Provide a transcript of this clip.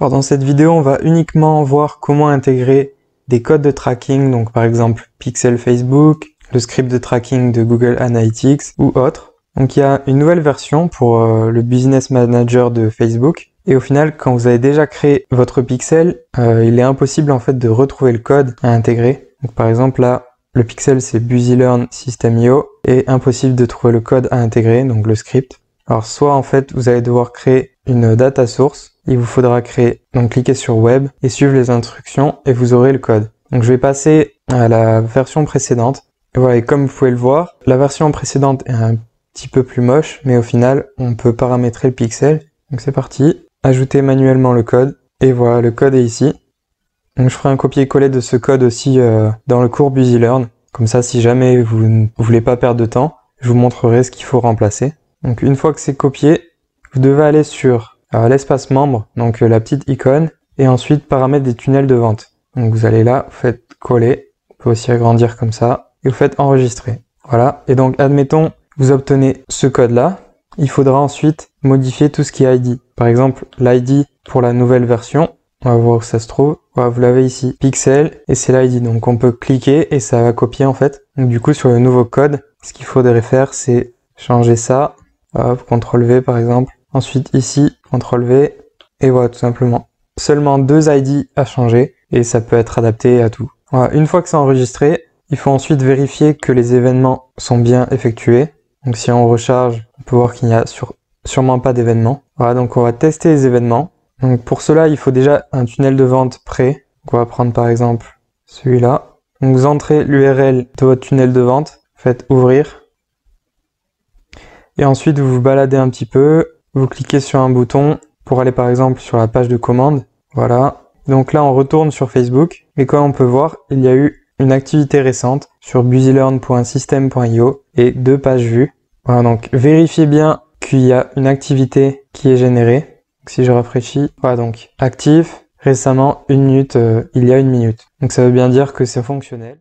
Alors dans cette vidéo, on va uniquement voir comment intégrer des codes de tracking, donc par exemple Pixel Facebook, le script de tracking de Google Analytics ou autre. Donc il y a une nouvelle version pour euh, le Business Manager de Facebook. Et au final, quand vous avez déjà créé votre pixel, euh, il est impossible en fait de retrouver le code à intégrer. Donc par exemple là, le pixel c'est BusyLearn System.io et impossible de trouver le code à intégrer, donc le script. Alors soit en fait vous allez devoir créer une data source, il vous faudra créer, donc cliquer sur web et suivre les instructions et vous aurez le code. Donc je vais passer à la version précédente. Et voilà, et comme vous pouvez le voir, la version précédente est un petit peu plus moche, mais au final on peut paramétrer le pixel. Donc c'est parti, ajouter manuellement le code et voilà, le code est ici. Donc je ferai un copier-coller de ce code aussi euh, dans le cours BusyLearn. Comme ça, si jamais vous ne voulez pas perdre de temps, je vous montrerai ce qu'il faut remplacer. Donc une fois que c'est copié, vous devez aller sur euh, l'espace membre, donc euh, la petite icône, et ensuite paramètres des tunnels de vente. Donc vous allez là, vous faites coller, vous pouvez aussi agrandir comme ça, et vous faites enregistrer. Voilà, et donc admettons, vous obtenez ce code-là, il faudra ensuite modifier tout ce qui est ID. Par exemple, l'ID pour la nouvelle version, on va voir où ça se trouve. Voilà, vous l'avez ici, pixel, et c'est l'ID. Donc on peut cliquer et ça va copier en fait. Donc du coup, sur le nouveau code, ce qu'il faudrait faire, c'est changer ça. Hop, CTRL V par exemple. Ensuite ici, CTRL V. Et voilà, tout simplement. Seulement deux ID à changer et ça peut être adapté à tout. Voilà, une fois que c'est enregistré, il faut ensuite vérifier que les événements sont bien effectués. Donc si on recharge, on peut voir qu'il n'y a sûrement pas d'événements. Voilà, donc on va tester les événements. Donc pour cela, il faut déjà un tunnel de vente prêt. Donc on va prendre par exemple celui-là. Donc vous entrez l'URL de votre tunnel de vente, faites ouvrir. Et ensuite vous vous baladez un petit peu, vous cliquez sur un bouton pour aller par exemple sur la page de commande. Voilà. Donc là on retourne sur Facebook. Et comme on peut voir, il y a eu une activité récente sur busylearn.system.io et deux pages vues. Voilà, donc vérifiez bien qu'il y a une activité qui est générée si je rafraîchis, voilà donc actif récemment une minute, euh, il y a une minute. Donc ça veut bien dire que c'est fonctionnel.